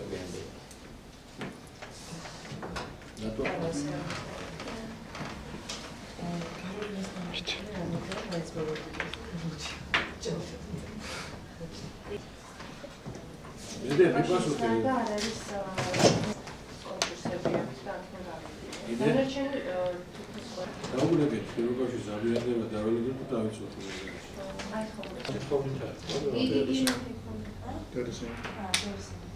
აგენდა. იდე მიფასუქე. და არ არის კონკურსები აქვს და იდე. დაუგულები ევროპაში ზაბიადება დაველოდოთ და დავიცოთ. აი ხო. ხო ვითარ. იგი იგი. დერესე. აა დერესე.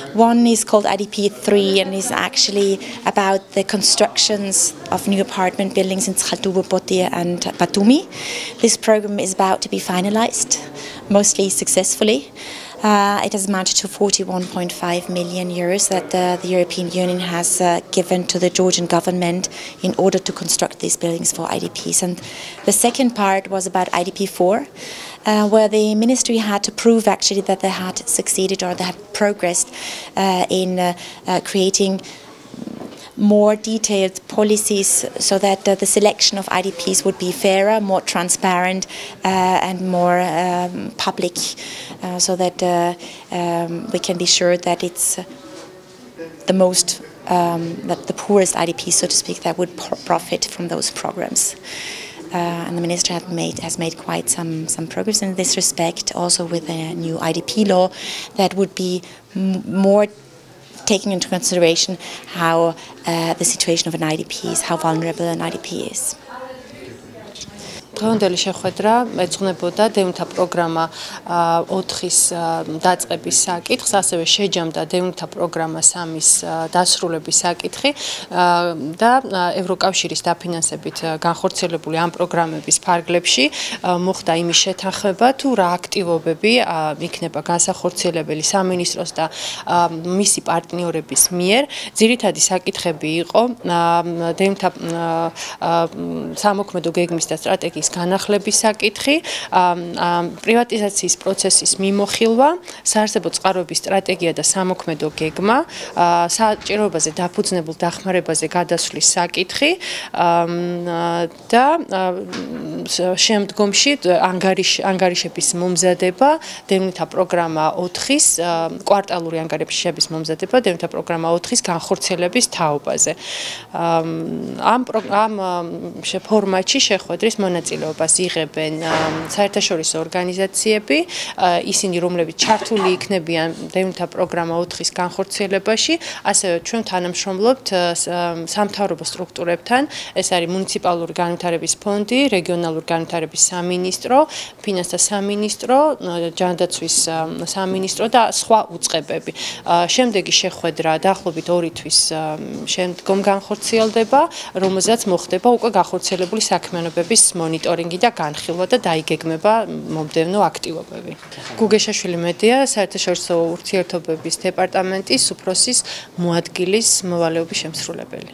One is called IDP 3 and is actually about the constructions of new apartment buildings in Tshaltubu, Botia and Batumi. This program is about to be finalized, mostly successfully. Uh, it has amounted to 41.5 million euros that uh, the European Union has uh, given to the Georgian government in order to construct these buildings for IDPs. And the second part was about IDP 4. Uh, where the ministry had to prove actually that they had succeeded or they had progressed uh, in uh, creating more detailed policies so that uh, the selection of IDPs would be fairer, more transparent, uh, and more um, public, uh, so that um, we can be sure that it's the most um, that the poorest IDPs, so to speak, that would profit from those programs. Uh, and the minister made has made quite some some progress in this respect. Also with a new IDP law that would be more taking into consideration how uh, the situation of an IDP is, how vulnerable an IDP is. დღევანდელი შეხვედრა ეძღვნებოდა დევნთა პროგრამა 4-ის დაწყების საკითხს, ასევე შეჯამდა დევნთა პროგრამა 3-ის დასრულების საკითხი და ევროკავშირის დაფინანსებით განხორციელებული ამ პროგრამების ფარგლებში მოხდა იმის შეთანხმება თუ რა აქტივობები იქნება განსახორციელებელი სამინისტროს და მისი პარტნიორების მიერ. ძირითადი საკითხები იყო დევნთა სამოქმედო გეგმის და სტრატეგიის განახლების საკითხი, პრივატიზაციის პროცესის მიმოხილვა, საარსებო წყაროების სტრატეგია და სამოქმედო გეგმა, საჭიროებაზე დაფუძნებულ დახმარებაზე გადასვლის საკითხი და შემდგომში ანგარიშების მომზადება, დევნითა პროგრამა 4-ის კვარტალური ანგარიშების მომზადება, დევნითა პროგრამა 4-ის განხორციელების თაობაზე. ამ ამ ფორმატში შეხვედრის მონაწილე მონაწილეობას იღებენ საერთაშორისო ორგანიზაციები, ისინი რომლებიც ჩართული იქნებიან დევნთა პროგრამა 4-ის განხორციელებაში, ასევე ჩვენ თანამშრომლობთ სამთავრობო სტრუქტურებთან, ეს არის მუნიციპალური განვითარების ფონდი, რეგიონალური განვითარების სამინისტრო, ფინანსთა სამინისტრო, ჯანდაცვის სამინისტრო და სხვა უწყებები. შემდეგი შეხვედრა დაახლოებით 2 თვის შემდგომ განხორციელდება, რომელზეც მოხდება უკვე განხორციელებული საქმიანობების მონიტორინგი. მონიტორინგი და განხილვა და დაიგეგმება მომდევნო აქტივობები. გუგეშაშვილი მედია საერთაშორისო ურთიერთობების დეპარტამენტის უფროსის მოადგილის მოვალეობის შემსრულებელი.